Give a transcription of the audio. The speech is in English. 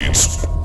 It's